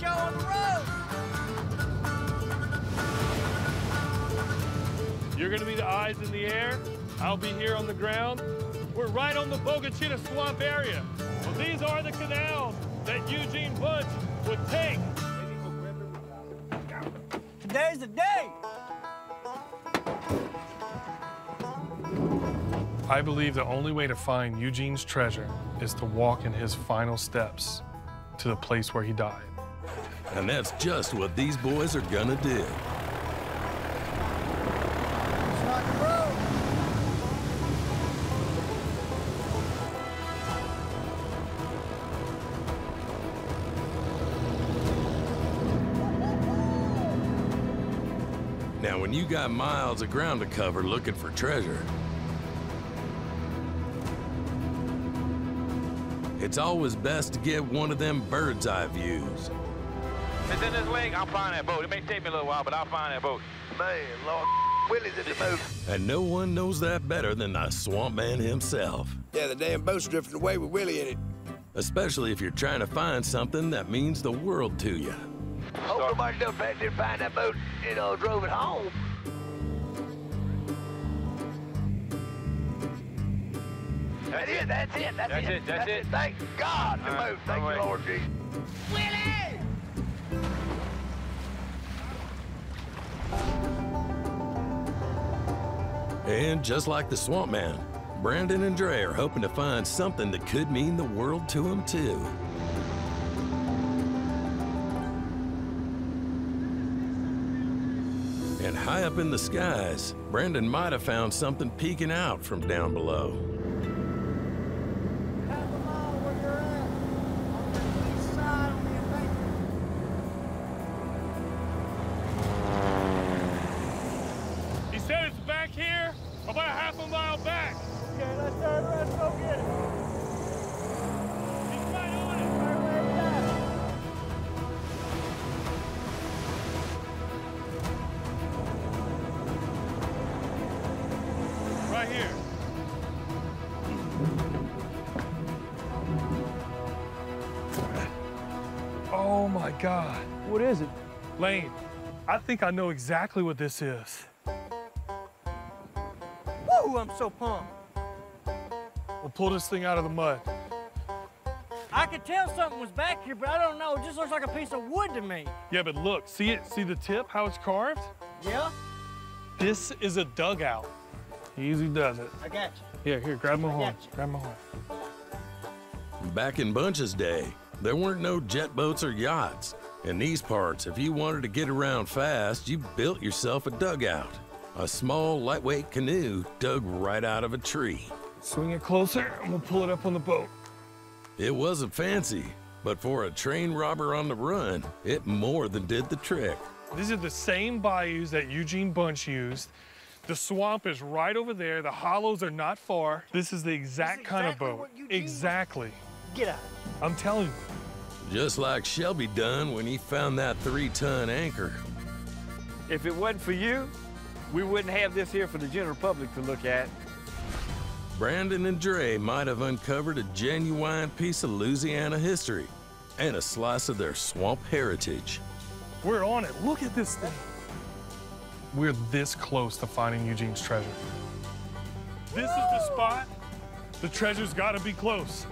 show on the road. You're gonna be the eyes in the air. I'll be here on the ground. We're right on the Bogue Chitto Swamp area. Well, these are the canals that Eugene Bunch would take. Today's the day. I believe the only way to find Eugene's treasure is to walk in his final steps to the place where he died. And that's just what these boys are gonna do. Now, when you got miles of ground to cover looking for treasure, it's always best to get one of them bird's eye views. It's in this lake. I'll find that boat. It may take me a little while, but I'll find that boat. Man, Lord, Willie's in the boat. And no one knows that better than the swamp man himself. Yeah, the damn boat's drifting away with Willie in it. Especially if you're trying to find something that means the world to you. Hope nobody done back there find that boat and uh, drove it home. That's it, that's it, that's, That's it, it, that's it. Thank God, the All right, boat. Thank all you, right. Lord Jesus. Willie! And just like the swamp man, Brandon and Dre are hoping to find something that could mean the world to them, too. And high up in the skies, Brandon might have found something peeking out from down below. Right here. Oh my God. What is it? Lane, I think I know exactly what this is. Woo, I'm so pumped. We'll pull this thing out of the mud. I could tell something was back here, but I don't know. It just looks like a piece of wood to me. Yeah, but look, see it? See the tip, how it's carved? Yeah? This is a dugout. He easy does it. I got you. Here, here, grab my horn. Grab my horn. Back in Bunch's day, there weren't no jet boats or yachts. In these parts, if you wanted to get around fast, you built yourself a dugout. A small, lightweight canoe dug right out of a tree. Swing it closer, and we'll pull it up on the boat. It wasn't fancy, but for a train robber on the run, it more than did the trick. These are the same bayous that Eugene Bunch used. The swamp is right over there. The hollows are not far. This is the exact kind of boat. what Eugene Exactly. Get out. I'm telling you. Just like Shelby done when he found that three-ton anchor. If it wasn't for you, we wouldn't have this here for the general public to look at. Brandon and Dre might have uncovered a genuine piece of Louisiana history and a slice of their swamp heritage. We're on it. Look at this thing. We're this close to finding Eugene's treasure. This is the spot. The treasure's got to be close.